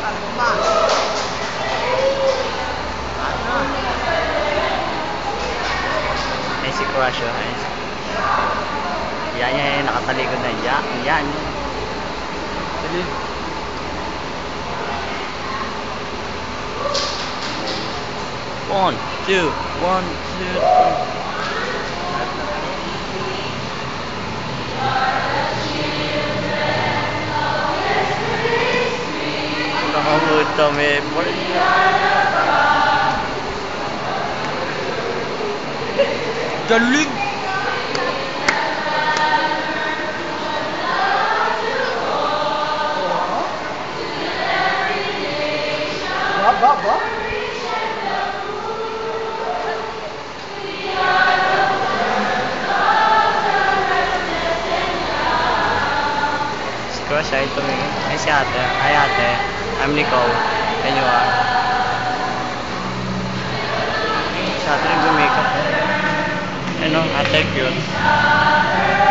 Ay, si Crush, oh. Ay, yan, yan, yan, nakatalikod na. Yan, yan. Dali. One, two, one, two, three. Nakamuta may Dalig! Ba, ba, ba? Crush ay tumingin. Ay, si ate. Hi, ate. I'm Nicole. And you are? Si ate nag-makeup. Ano, ate cute.